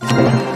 you.